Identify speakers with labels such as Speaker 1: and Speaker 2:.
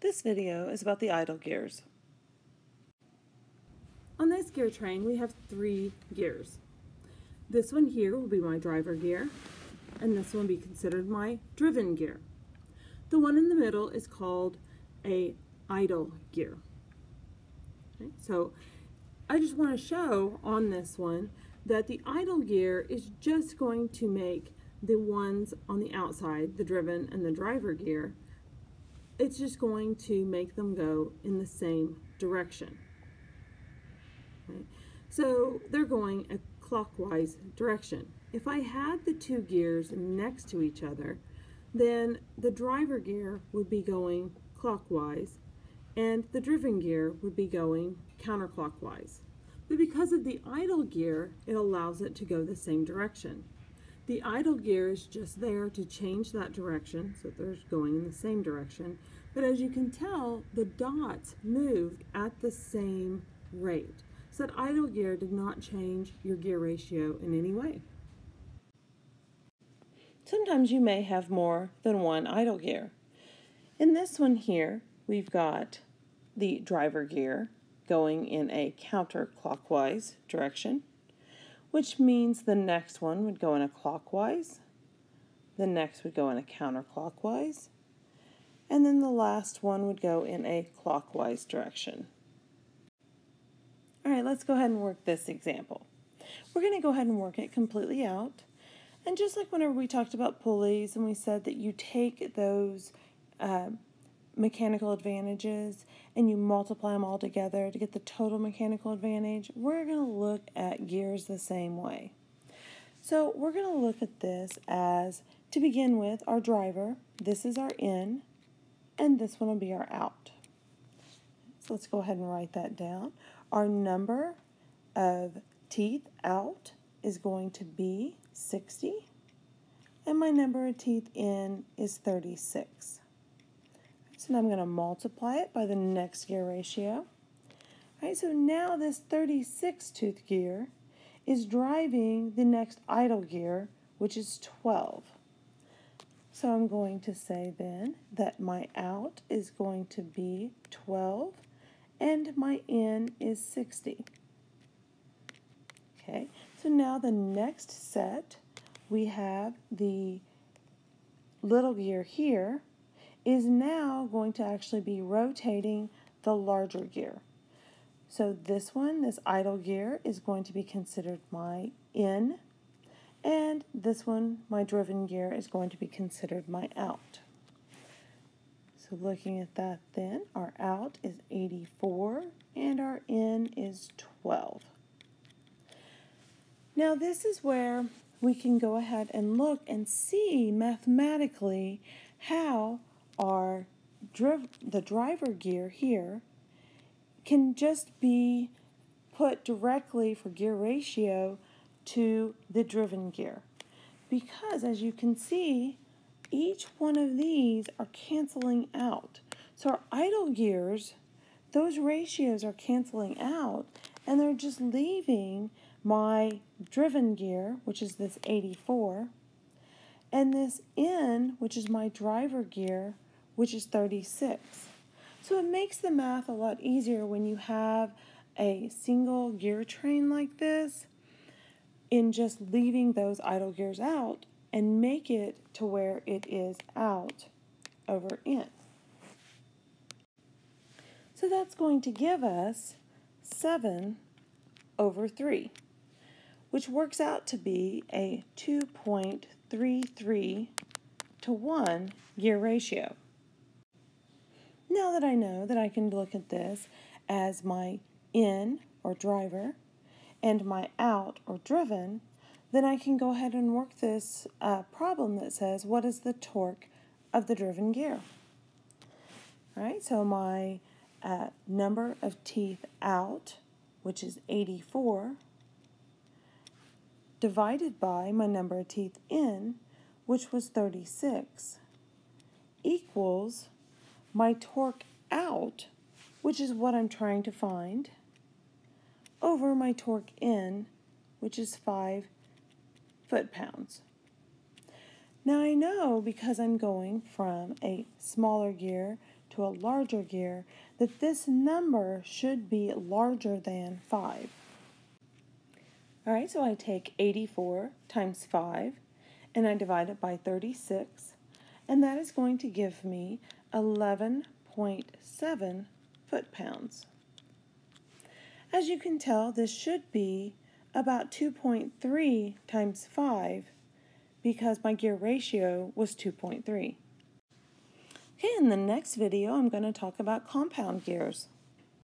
Speaker 1: This video is about the idle gears.
Speaker 2: On this gear train, we have three gears. This one here will be my driver gear, and this one will be considered my driven gear. The one in the middle is called a idle gear. Okay, so I just want to show on this one that the idle gear is just going to make the ones on the outside, the driven and the driver gear, it's just going to make them go in the same direction. Okay? So they're going a clockwise direction. If I had the two gears next to each other, then the driver gear would be going clockwise and the driven gear would be going counterclockwise. But because of the idle gear, it allows it to go the same direction. The idle gear is just there to change that direction, so they're going in the same direction. But as you can tell, the dots moved at the same rate. So that idle gear did not change your gear ratio in any way.
Speaker 1: Sometimes you may have more than one idle gear. In this one here, we've got the driver gear going in a counterclockwise direction which means the next one would go in a clockwise, the next would go in a counterclockwise, and then the last one would go in a clockwise direction. All right, let's go ahead and work this example. We're going to go ahead and work it completely out. And just like whenever we talked about pulleys and we said that you take those uh, mechanical advantages and you multiply them all together to get the total mechanical advantage, we're going to look at gears the same way. So we're going to look at this as, to begin with, our driver. This is our in, and this one will be our out. So let's go ahead and write that down. Our number of teeth out is going to be 60, and my number of teeth in is 36. Now I'm going to multiply it by the next gear ratio. All right, so now this 36 tooth gear is driving the next idle gear, which is 12. So I'm going to say then that my out is going to be 12 and my in is 60. Okay, so now the next set, we have the little gear here, is now going to actually be rotating the larger gear. So this one, this idle gear, is going to be considered my in, and this one, my driven gear, is going to be considered my out. So looking at that then, our out is 84 and our in is 12. Now this is where we can go ahead and look and see mathematically how our driv the driver gear here can just be put directly for gear ratio to the driven gear. Because as you can see, each one of these are canceling out. So our idle gears, those ratios are canceling out and they're just leaving my driven gear, which is this 84, and this N which is my driver gear, which is 36. So it makes the math a lot easier when you have a single gear train like this in just leaving those idle gears out and make it to where it is out over in. So that's going to give us 7 over 3, which works out to be a 2.33 to 1 gear ratio. Now that I know that I can look at this as my in or driver and my out or driven, then I can go ahead and work this uh, problem that says what is the torque of the driven gear. All right, so my uh, number of teeth out, which is 84, divided by my number of teeth in, which was 36, equals my torque out, which is what I'm trying to find, over my torque in, which is 5 foot-pounds. Now I know because I'm going from a smaller gear to a larger gear, that this number should be larger than 5. All right, so I take 84 times 5 and I divide it by 36, and that is going to give me 11.7 foot-pounds. As you can tell, this should be about 2.3 times 5 because my gear ratio was 2.3. Okay, in the next video, I'm going to talk about compound gears.